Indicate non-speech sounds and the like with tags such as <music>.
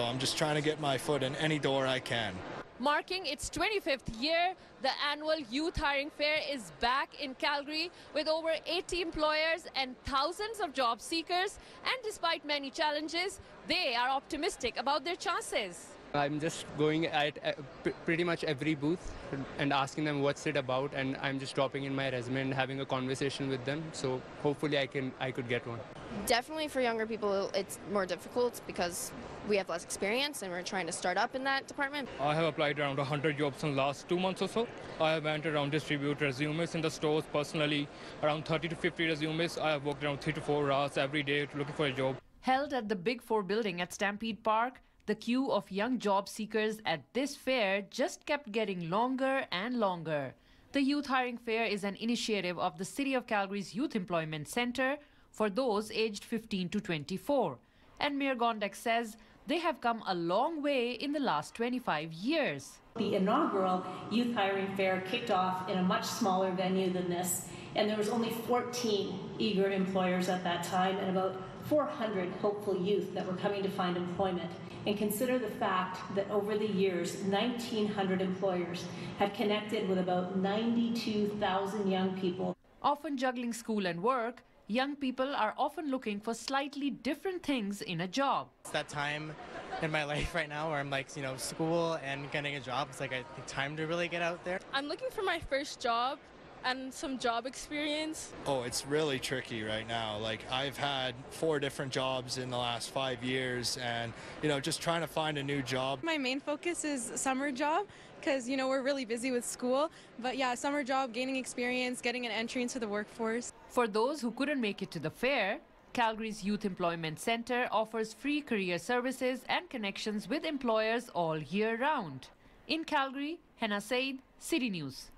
So I'm just trying to get my foot in any door I can. Marking its 25th year, the annual Youth Hiring Fair is back in Calgary with over 80 employers and thousands of job seekers. And despite many challenges, they are optimistic about their chances. I'm just going at uh, p- pretty much every booth and asking them what's it about, and I'm just dropping in my resume and having a conversation with them. So hopefully, I can I could get one. Definitely for younger people, it's more difficult because we have less experience and we're trying to start up in that department. I have applied around 100 jobs in the last two months or so. I have went around distribute resumes in the stores personally, around 30 to 50 resumes. I have worked around three to four hours every day looking for a job. Held at the Big Four building at Stampede Park, the queue of young job seekers at this fair just kept getting longer and longer. The Youth Hiring Fair is an initiative of the City of Calgary's Youth Employment Centre for those aged 15 to 24. And Mayor Gondek says they have come a long way in the last 25 years. The inaugural Youth Hiring Fair kicked off in a much smaller venue than this, and there was only 14 eager employers at that time and about 400 hopeful youth that were coming to find employment. And consider the fact that over the years, 1,900 employers have connected with about 92,000 young people. Often juggling school and work, young people are often looking for slightly different things in a job. It's that time in my <laughs> life right now where I'm like, you know, school and getting a job. It's like I think time to really get out there. I'm looking for my first job and some job experience. Oh, it's really tricky right now. Like I've had four different jobs in the last five years and, you know, just trying to find a new job. My main focus is summer job because, you know, we're really busy with school. But yeah, summer job, gaining experience, getting an entry into the workforce. For those who couldn't make it to the fair, Calgary's Youth Employment Centre offers free career services and connections with employers all year round. In Calgary, Henna Saeed, City News.